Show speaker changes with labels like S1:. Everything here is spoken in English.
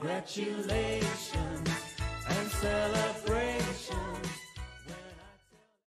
S1: Congratulations and celebrate.